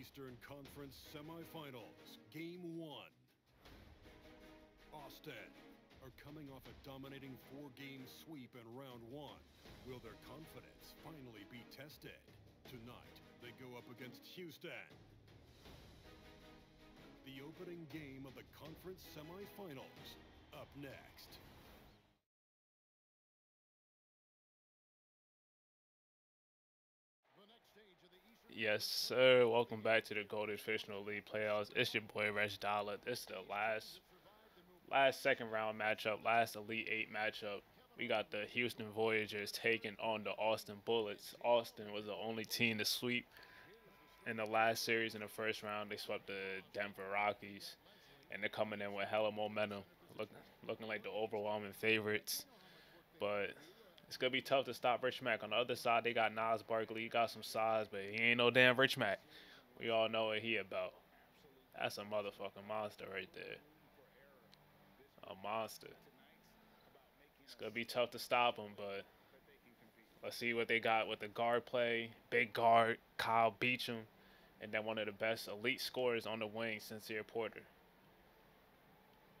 Eastern Conference semifinals, game one. Austin are coming off a dominating four-game sweep in round one. Will their confidence finally be tested? Tonight, they go up against Houston. The opening game of the conference semifinals, up next. Yes, sir. Welcome back to the Golden No League playoffs. It's your boy Reg Dolla. This is the last last second round matchup, last Elite Eight matchup. We got the Houston Voyagers taking on the Austin Bullets. Austin was the only team to sweep in the last series in the first round. They swept the Denver Rockies, and they're coming in with hella momentum, looking like the overwhelming favorites. But it's gonna be tough to stop Rich Mack. On the other side, they got Nas Barkley. He got some size, but he ain't no damn Rich Mack. We all know what he about. That's a motherfucking monster right there. A monster. It's gonna be tough to stop him, but let's see what they got with the guard play. Big guard, Kyle Beachum, and then one of the best elite scorers on the wing, Sincere Porter.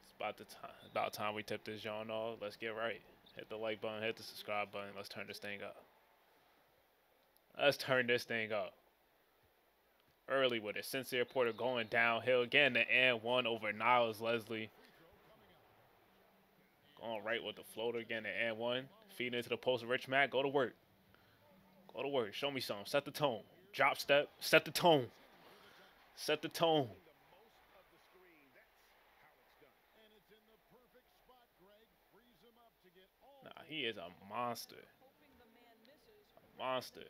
It's about the time about time we tip this John off. Let's get right. Hit the like button, hit the subscribe button. Let's turn this thing up. Let's turn this thing up. Early with it. Sincere Porter going downhill. Again, the and one over Niles Leslie. Going right with the floater again, the and one. Feeding into the post of Rich Mack. Go to work. Go to work. Show me something. Set the tone. Drop step. Set the tone. Set the tone. He is a monster. A monster.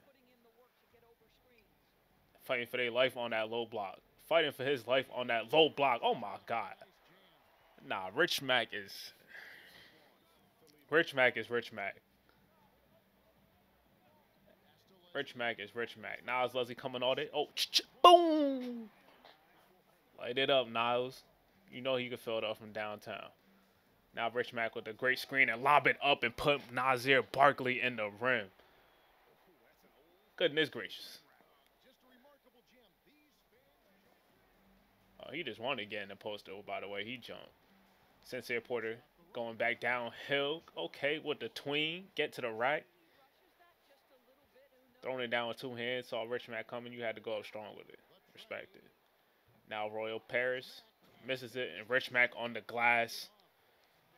Fighting for their life on that low block. Fighting for his life on that low block. Oh my god. Nah, Rich Mack is Rich Mack is Rich Mack. Rich Mack is Rich Mack. Niles Leslie coming all day. Oh, ch -ch boom! Light it up, Niles. You know he can fill it up from downtown. Now Rich Mack with a great screen and lob it up and put Nazir Barkley in the rim. Goodness gracious. Oh, he just wanted to get in the poster, by the way. He jumped. Sincere Porter going back downhill. Okay, with the tween. Get to the right. Throwing it down with two hands. Saw Rich Mack coming. You had to go up strong with it. Respect it. Now Royal Paris misses it. And Rich Mack on the glass.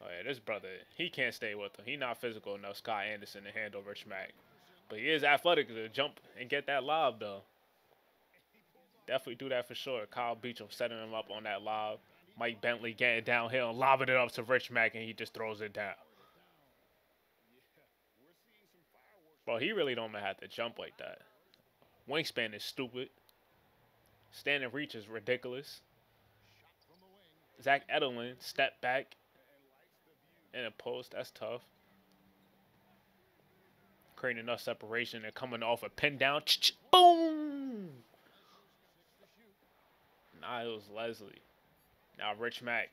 Oh yeah, this brother, he can't stay with him. He not physical enough, Scott Anderson, to handle Rich Mack. But he is athletic to jump and get that lob, though. Definitely do that for sure. Kyle Beachum setting him up on that lob. Mike Bentley getting downhill and lobbing it up to Rich Mack, and he just throws it down. Bro, he really don't have to jump like that. Wingspan is stupid. Standing reach is ridiculous. Zach Edelman, step back, in a post. That's tough. Creating enough separation and coming off a pin down. Ch -ch boom! Niles Leslie. Now Rich Mack.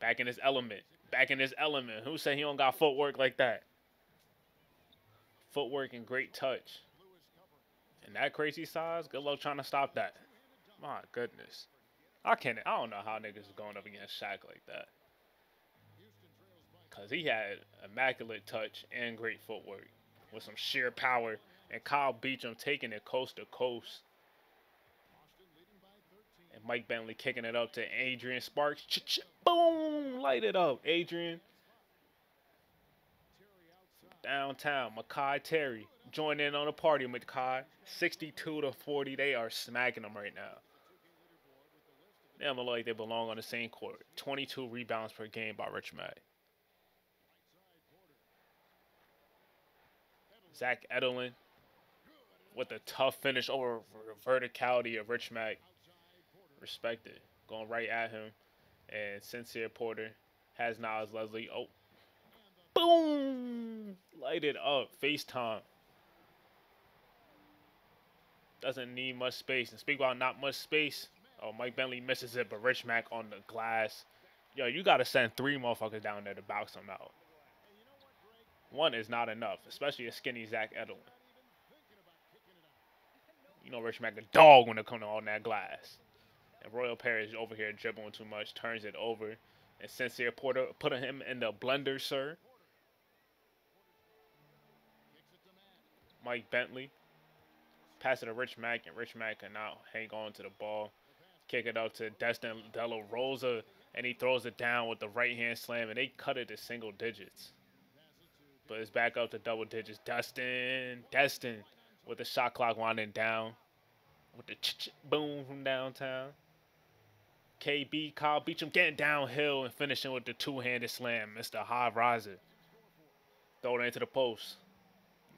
Back in his element. Back in his element. Who said he don't got footwork like that? Footwork and great touch. And that crazy size, good luck trying to stop that. My goodness. I can't I don't know how niggas is going up against Shaq like that because he had immaculate touch and great footwork with some sheer power. And Kyle Beachum taking it coast to coast. And Mike Bentley kicking it up to Adrian Sparks. Ch -ch Boom! Light it up, Adrian. Downtown, Makai Terry. Join in on the party, Makai. 62 to 40. They are smacking them right now. They look like they belong on the same court. 22 rebounds per game by Rich Mack. Zach Edelman with a tough finish over the verticality of Rich Mack. Respected. Going right at him. And Sincere Porter has Niles Leslie. Oh. Boom! Light it up. FaceTime. Doesn't need much space. And speak about not much space. Oh, Mike Bentley misses it, but Rich Mack on the glass. Yo, you got to send three motherfuckers down there to box them out. One is not enough, especially a skinny Zach Edelman. You know Rich Mack a dog when it comes to all that glass. And Royal Paris over here dribbling too much, turns it over. And Sincere Porter putting him in the blender, sir. Mike Bentley. Pass it to Rich Mack, and Rich Mack can now hang on to the ball. Kick it up to Destin Della Rosa, and he throws it down with the right hand slam, and they cut it to single digits. But it's back up to double digits. Dustin, Dustin, with the shot clock winding down, with the ch-ch boom from downtown. KB, Kyle Beachum getting downhill and finishing with the two-handed slam. Mr. High Riser. Throw it into the post.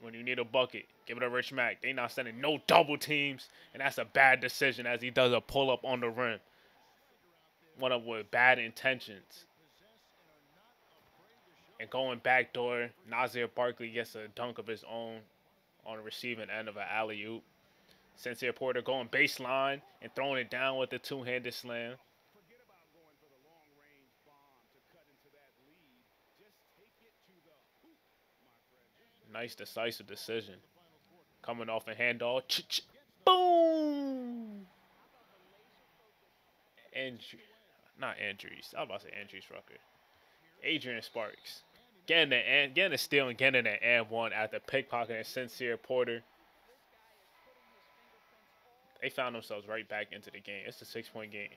When you need a bucket, give it to Rich Mack. They not sending no double teams, and that's a bad decision as he does a pull-up on the rim. One of with bad intentions. And going backdoor, Nasir Barkley gets a dunk of his own on the receiving end of an alley oop. Sincere Porter going baseline and throwing it down with a two handed slam. Nice decisive decision. Coming off a handoff. Ch -ch boom! Injury. Not injuries. I was about to say injuries, Rucker. Adrian Sparks. Getting the getting the steal and getting an and one after pickpocketing Sincere Porter. They found themselves right back into the game. It's a six point game.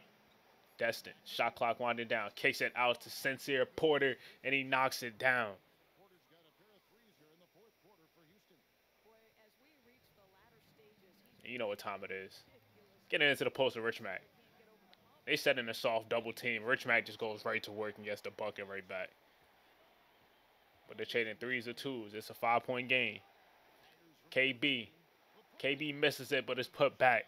Destin, shot clock winding down, kicks it out to Sincere Porter, and he knocks it down. You know what time it is. Getting into the post of Rich Mack. They set in a soft double team. Rich Mack just goes right to work and gets the bucket right back. But they're trading threes or twos. It's a five point game. KB. KB misses it, but it's put back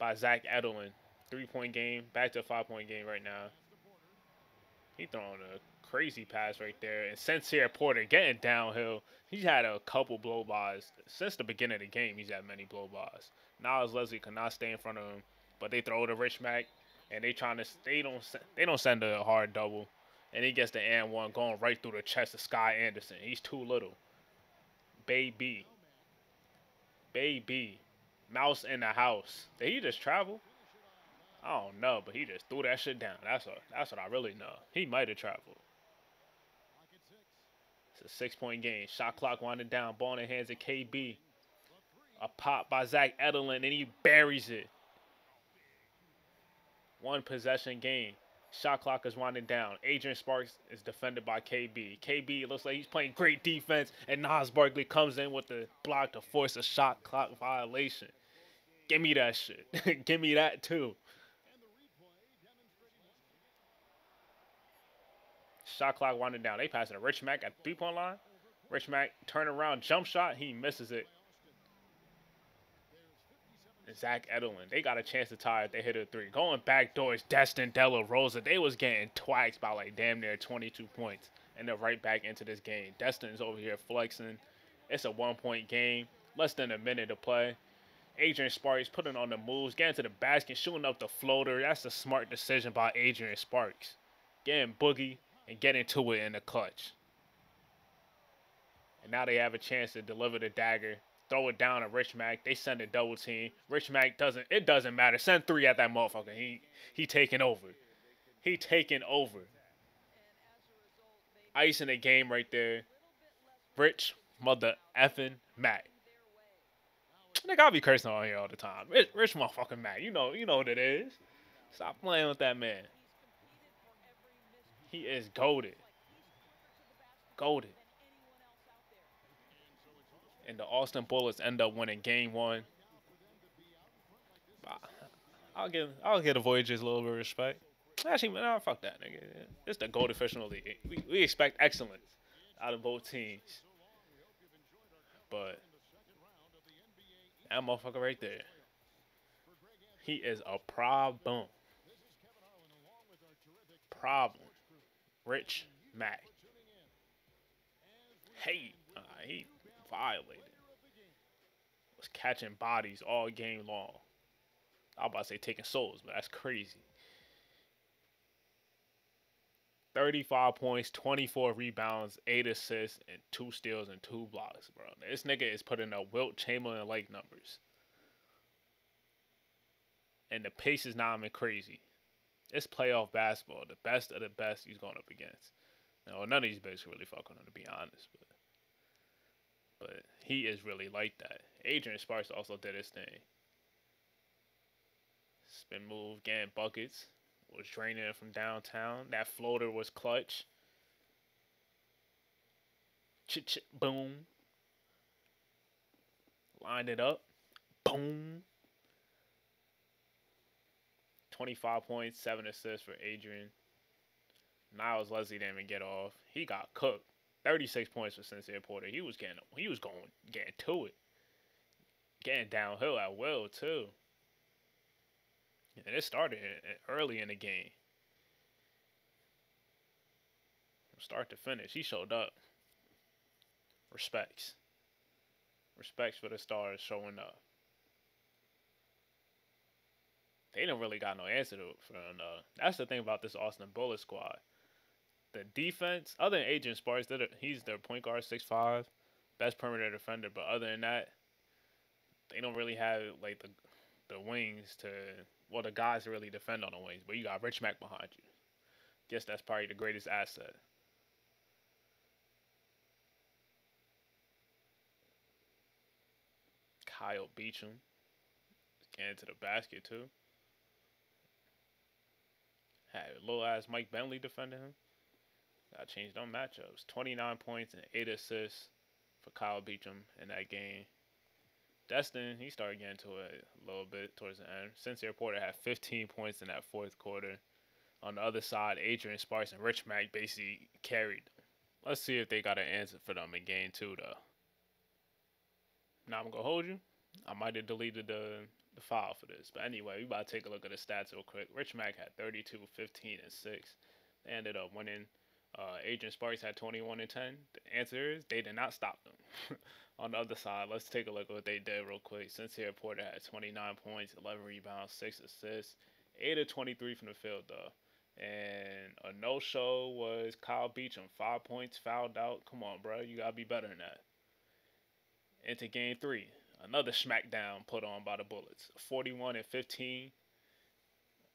by Zach Edelman. Three point game. Back to a five point game right now. He throwing a crazy pass right there. And Sincere Porter getting downhill. He's had a couple blow bys. Since the beginning of the game, he's had many blow bys. Niles Leslie cannot stay in front of him. But they throw to Rich Mack. And they trying to they don't they don't send a hard double and he gets the and one going right through the chest of Sky Anderson. He's too little. Baby. Baby. Mouse in the house. Did he just travel? I don't know, but he just threw that shit down. That's what that's what I really know. He might have traveled. It's a six point game. Shot clock winding down. Ball in the hands of KB. A pop by Zach Edelman, and he buries it. One possession game. Shot clock is winding down. Adrian Sparks is defended by KB. KB looks like he's playing great defense, and Nas Barkley comes in with the block to force a shot clock violation. Give me that shit. Give me that too. Shot clock winding down. They pass it to Rich Mack at three point line. Rich Mack turn around jump shot. He misses it. Zach Edelman. They got a chance to tie it. they hit a three. Going back doors, Destin Della Rosa. They was getting twacked by like damn near 22 points. And they're right back into this game. Destin's over here flexing. It's a one point game. Less than a minute to play. Adrian Sparks putting on the moves, getting to the basket, shooting up the floater. That's a smart decision by Adrian Sparks. Getting boogie and getting to it in the clutch. And now they have a chance to deliver the dagger throw it down to Rich Mack. They send a double team. Rich Mack doesn't. It doesn't matter. Send three at that motherfucker. He he taking over. He taking over. Ice in the game right there. Rich mother effing Mack. Nigga, I'll be cursing on here all the time. Rich, rich motherfucking Mack. You know, you know what it is. Stop playing with that man. He is goated. Goated and the Austin Bullets end up winning Game One. I'll give I'll give the Voyagers a little bit of respect. Actually, man, fuck that nigga. It's the Gold Official League. We, we expect excellence out of both teams. But that motherfucker right there, he is a problem. Problem. Rich Mack. Hey, uh, he violated. Was catching bodies all game long. I was about to say taking souls, but that's crazy. 35 points, 24 rebounds, 8 assists, and 2 steals and 2 blocks, bro. This nigga is putting up Wilt Chamberlain like numbers. and the pace is not even crazy. It's playoff basketball. The best of the best he's going up against. No, none of these bigs really fuck on him to be honest, but but he is really like that. Adrian Sparks also did his thing. Spin move, getting buckets, was draining it from downtown. That floater was clutch. Ch ch boom. Lined it up. Boom. 25 points, 7 assists for Adrian. Niles Leslie didn't even get off. He got cooked. 36 points for Sincere Porter. He was getting he was going getting to it. Getting downhill at will too. And it started early in the game. From Start to finish. He showed up. Respects. Respects for the stars showing up. They don't really got no answer to it for uh, that's the thing about this Austin Bullet squad the defense, other than Adrian Sparks, that he's their point guard, six five, best perimeter defender. But other than that, they don't really have like the the wings to well the guys to really defend on the wings. But you got Rich Mack behind you. Guess that's probably the greatest asset. Kyle Beachum getting to the basket too. Had little ass Mike Bentley defending him. Got changed on matchups. 29 points and 8 assists for Kyle Beachum in that game. Destin, he started getting to it a little bit towards the end. Sincere Porter had 15 points in that fourth quarter. On the other side, Adrian Sparks and Rich Mack basically carried. Let's see if they got an answer for them in game two, though. Now I'm to hold you. I might have deleted the, the file for this. But anyway, we about to take a look at the stats real quick. Rich Mack had 32, 15, and 6. They ended up winning uh, Adrian Sparks had 21 and 10. The answer is they did not stop them. On the other side, let's take a look at what they did real quick. Sincere Porter had 29 points, 11 rebounds, 6 assists, 8 of 23 from the field, though. And a no show was Kyle Beachum, 5 points, fouled out. Come on, bro. You got to be better than that. Into game three, another smackdown put on by the Bullets. 41 and 15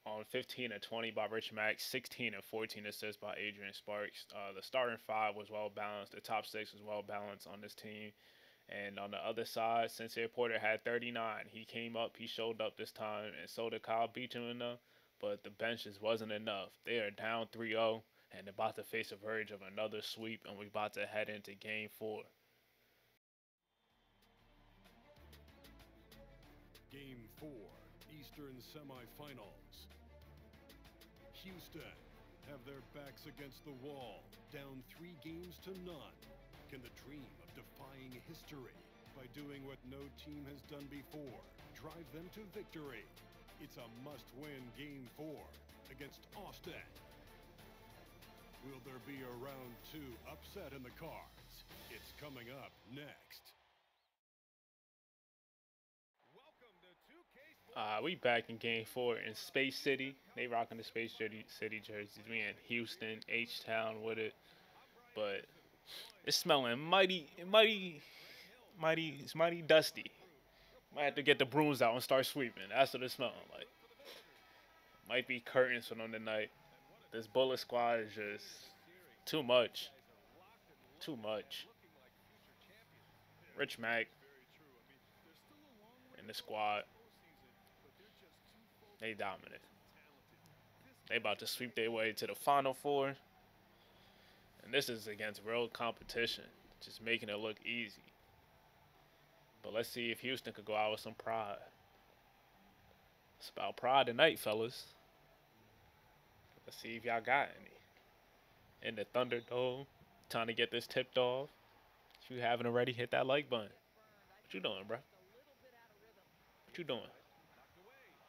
on 15 and 20 by Rich Mack, 16 and 14 assists by Adrian Sparks. Uh, the starting five was well balanced. The top six was well balanced on this team. And on the other side, Sincere Porter had 39. He came up, he showed up this time, and so did Kyle Beachum enough. But the benches wasn't enough. They are down 3 0 and about to face a verge of another sweep, and we're about to head into game four. Game four, Eastern semifinals. Houston have their backs against the wall, down three games to none. Can the dream of defying history by doing what no team has done before drive them to victory? It's a must-win Game 4 against Austin. Will there be a round two upset in the cards? It's coming up next. Uh, we back in game four in Space City. They rocking the Space City, jerseys. We in Houston, H Town with it. But it's smelling mighty, mighty, mighty, it's mighty dusty. Might have to get the brooms out and start sweeping. That's what it's smelling like. Might be curtains for them tonight. This bullet squad is just too much. Too much. Rich Mack in the squad. They dominant. They about to sweep their way to the Final Four. And this is against real competition. Just making it look easy. But let's see if Houston could go out with some pride. It's about pride tonight, fellas. Let's see if y'all got any. In the Thunderdome, trying to get this tipped off. If you haven't already, hit that like button. What you doing, bro? What you doing?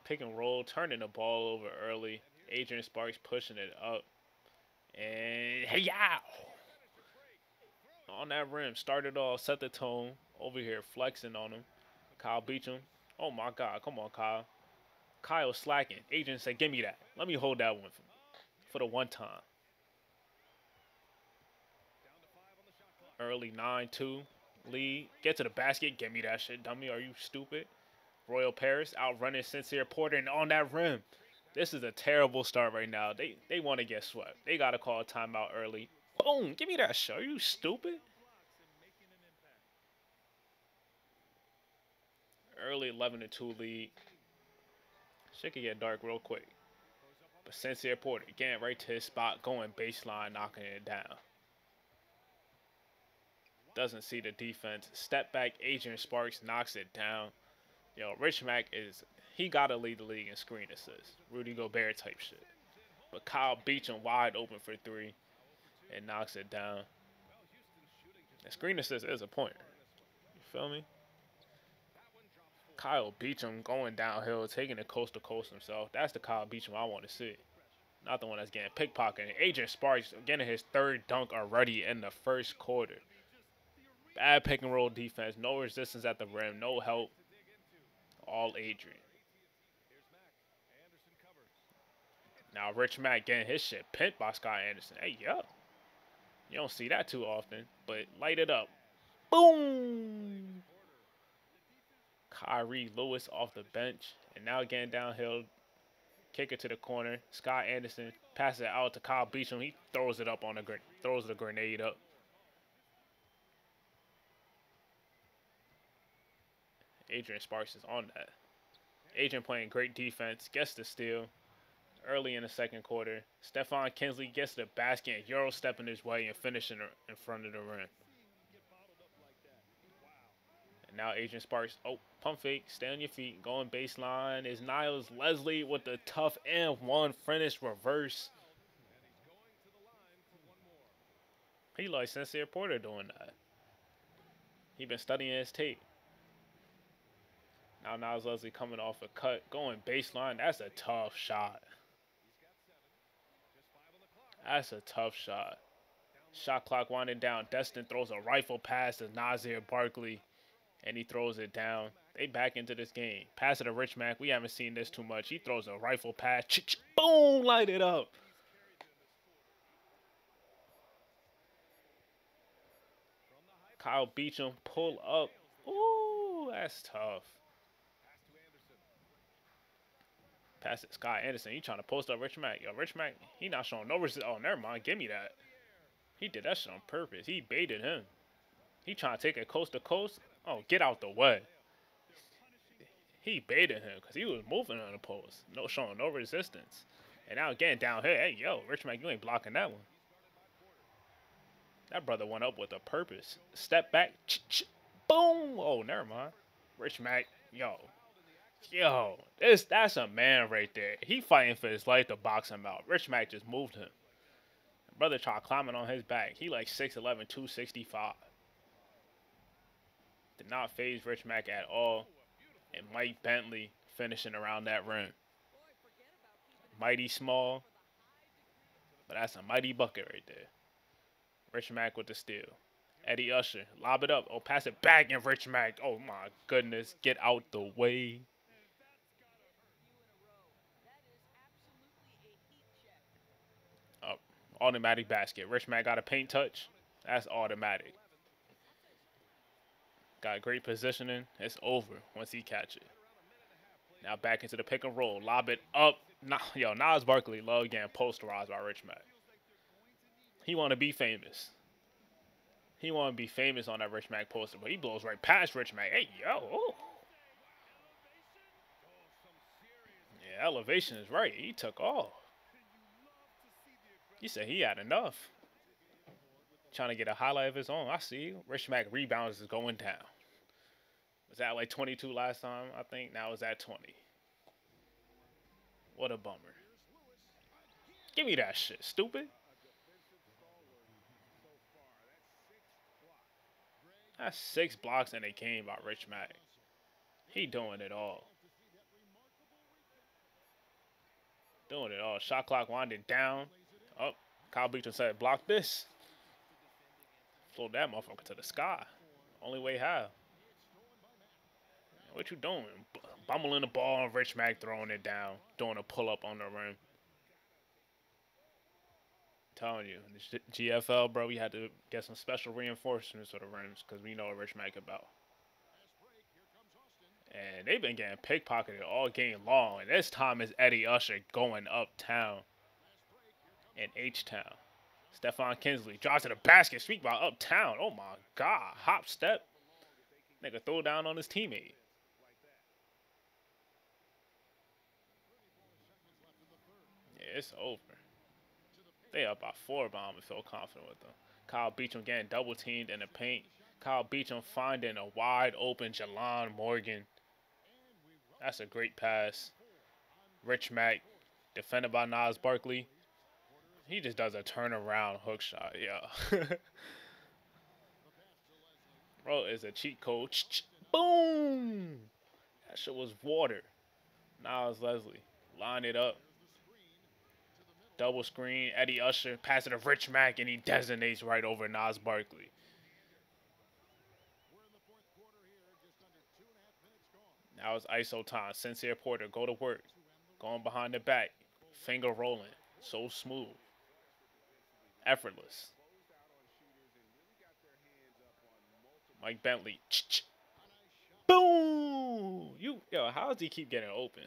Pick and roll, turning the ball over early. Adrian Sparks pushing it up. And hey, yeah! On that rim, started off, set the tone. Over here, flexing on him. Kyle Beachum. Oh my God, come on, Kyle. Kyle slacking. Adrian said, give me that. Let me hold that one for, for the one time. Early 9-2 lead. Get to the basket. Give me that shit, dummy. Are you stupid? Royal Paris outrunning Sincere Porter and on that rim. This is a terrible start right now. They they want to get swept. They got to call a timeout early. Boom! Give me that shot. Are you stupid? Early 11 to 2 lead. Shit could get dark real quick. But Sincere Porter getting right to his spot, going baseline, knocking it down. Doesn't see the defense. Step back, Adrian Sparks knocks it down. Yo, Rich Mack is he gotta lead the league in screen assists. Rudy Gobert type shit. But Kyle Beachum wide open for three and knocks it down. And screen assist is a pointer. You feel me? Kyle Beachum going downhill, taking it coast to coast himself. That's the Kyle Beachum I want to see. Not the one that's getting pickpocketed. Adrian Sparks getting his third dunk already in the first quarter. Bad pick and roll defense, no resistance at the rim, no help. All Adrian. Now Rich Mack getting his shit pinned by Scott Anderson. Hey yo. You don't see that too often, but light it up. Boom! Kyrie Lewis off the bench. And now getting downhill. Kick it to the corner. Scott Anderson passes it out to Kyle Beachum. He throws it up on the throws the grenade up. Adrian Sparks is on that. Adrian playing great defense, gets the steal early in the second quarter. Stephon Kinsley gets the basket and Euro stepping his way and finishing in front of the rim. And now Adrian Sparks, oh, pump fake, stay on your feet, going baseline is Niles Leslie with the tough and one finish reverse. He like Sincere Porter doing that. He been studying his tape. Now Niles Leslie coming off a cut, going baseline. That's a tough shot. That's a tough shot. Shot clock winding down. Destin throws a rifle pass to Nazir Barkley, and he throws it down. They back into this game. Pass it to Rich Mack. We haven't seen this too much. He throws a rifle pass. Boom! Light it up. Kyle Beachum pull up. Ooh, that's tough. Pass it, Scott Anderson. He trying to post up Rich Mack. Yo, Rich Mack, he not showing no resistance. Oh, never mind. Give me that. He did that shit on purpose. He baited him. He trying to take it coast to coast. Oh, get out the way. He baited him because he was moving on the post. No showing no resistance. And now getting down here. Hey, yo, Rich Mack, you ain't blocking that one. That brother went up with a purpose. Step back. Boom. Oh, never mind. Rich Mack, yo, Yo, this that's a man right there. He fighting for his life to box him out. Rich Mack just moved him. Brother tried climbing on his back. He like 6'11", 265. Did not phase Rich Mack at all. And Mike Bentley finishing around that rim. Mighty small. But that's a mighty bucket right there. Rich Mack with the steal. Eddie Usher, lob it up. Oh, pass it back and Rich Mack. Oh my goodness. Get out the way. Automatic basket. Rich Mack got a paint touch. That's automatic. Got great positioning. It's over once he catch it. Now back into the pick and roll. Lob it up. Nah, yo, Nas Barkley love getting posterized by Rich Mack. He want to be famous. He want to be famous on that Rich Mack poster, but he blows right past Rich Mack. Hey, yo. Ooh. Yeah, elevation is right. He took off. He said he had enough. Trying to get a highlight of his own. I see. Rich Mack rebounds is going down. Was that like 22 last time? I think now it's at 20. What a bummer. Give me that shit, stupid. That's six blocks in a game by Rich Mack. He doing it all. Doing it all. Shot clock winding down. Oh, Kyle Beachum said, block this. Float that motherfucker to the sky. Only way how. What you doing? Bumbling the ball and Rich Mack throwing it down. Doing a pull up on the rim. telling you, GFL, bro, we had to get some special reinforcements for the rims because we know what Rich Mack about. And And they've been getting pickpocketed all game long. And this time is Eddie Usher going uptown in H Town. Stephon Kinsley drives to the basket, sweep by uptown. Oh my God. Hop step. Nigga throw down on his teammate. Yeah, it's over. They up by four bomb and feel confident with them. Kyle Beachum getting double teamed in the paint. Kyle Beachum finding a wide open Jalon Morgan. That's a great pass. Rich Mack, defended by Nas Barkley. He just does a turnaround hook shot, yeah. Bro is a cheat code. Boom! That shit was water. Nas Leslie. Line it up. Double screen. Eddie Usher. Pass it to Rich Mack, and he designates right over Nas Barkley. Now it's ISO time. Sincere Porter, go to work. Going behind the back. Finger rolling. So smooth. Effortless. Mike Bentley. Boom! You yo, how does he keep getting open?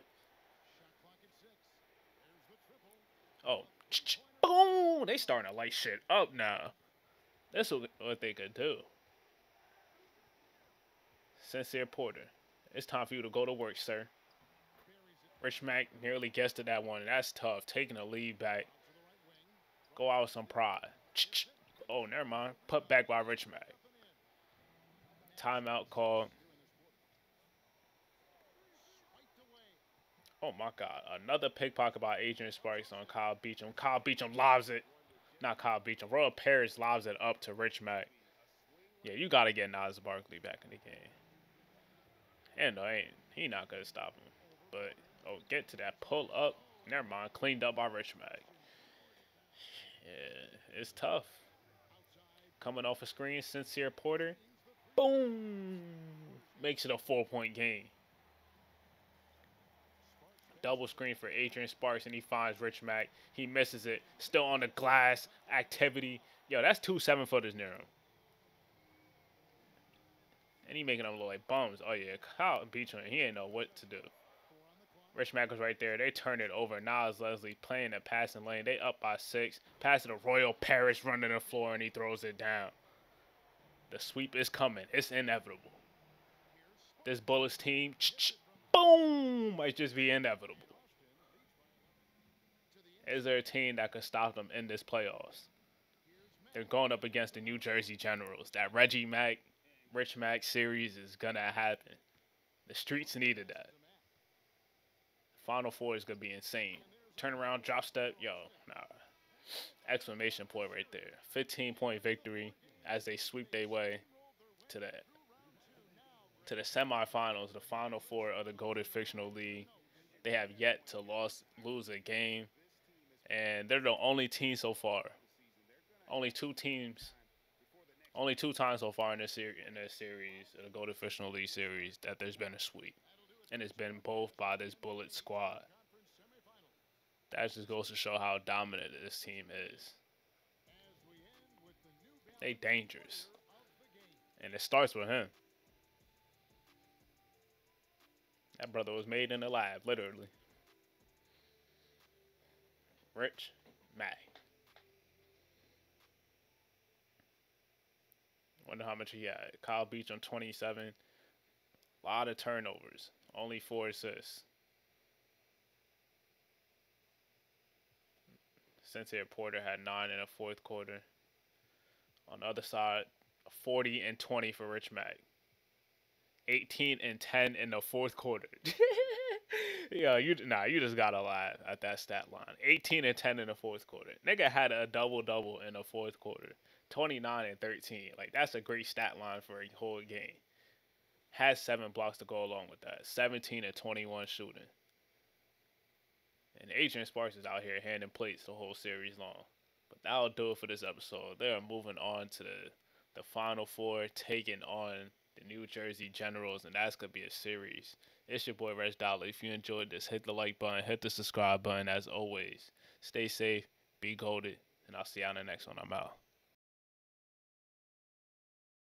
Oh, boom! They starting to light shit up now. This is what they could do. Sincere Porter. It's time for you to go to work, sir. Rich Mack nearly guessed at that one. That's tough. Taking a lead back. Go out with some pride. Oh, never mind. Put back by Rich Mack. Timeout call. Oh my God! Another pickpocket by Adrian Sparks on Kyle Beachum. Kyle Beachum lobs it. Not Kyle Beachum. Royal Paris lobs it up to Rich Mack. Yeah, you gotta get Nas Barkley back in the game. And no, ain't he not gonna stop him. But oh, get to that pull up. Never mind. Cleaned up by Rich Mack. Yeah, it's tough. Coming off a screen, Sincere Porter. Boom! Makes it a four point game. Double screen for Adrian Sparks, and he finds Rich Mack. He misses it. Still on the glass. Activity. Yo, that's two seven footers near him. And he making them look like bums. Oh, yeah. Kyle Beachum, he ain't know what to do. Rich Mack was right there. They turn it over. Nas Leslie playing the passing lane. They up by six. Pass to Royal Paris running the floor, and he throws it down. The sweep is coming. It's inevitable. This Bullets team, boom, might just be inevitable. Is there a team that could stop them in this playoffs? They're going up against the New Jersey Generals. That Reggie Mack, Rich Mack series is going to happen. The streets needed that. Final four is going to be insane. Turn around, drop step, yo, nah. Exclamation point right there. 15 point victory as they sweep their way to that to the semifinals, the final four of the GOATED Fictional League. They have yet to lost, lose a game, and they're the only team so far. Only two teams, only two times so far in this series, in this series, the GOATED Fictional League series, that there's been a sweep, and it's been both by this Bullet squad. That just goes to show how dominant this team is. They dangerous. And it starts with him. That brother was made in the lab, literally. Rich Mack. Wonder how much he had. Kyle Beachum 27. A lot of turnovers. Only four assists. Sincere Porter had nine in the fourth quarter. On the other side, 40 and 20 for Rich Mack. 18 and 10 in the fourth quarter. yeah, you nah, you just gotta laugh at that stat line. 18 and 10 in the fourth quarter. Nigga had a double double in the fourth quarter. 29 and 13. Like that's a great stat line for a whole game. Has seven blocks to go along with that. 17 and 21 shooting. And Adrian Sparks is out here handing plates the whole series long. But that'll do it for this episode. They are moving on to the the final four, taking on the New Jersey Generals, and that's gonna be a series. It's your boy Reg Dolla. If you enjoyed this, hit the like button, hit the subscribe button. As always, stay safe, be golded, and I'll see you on the next one. I'm out.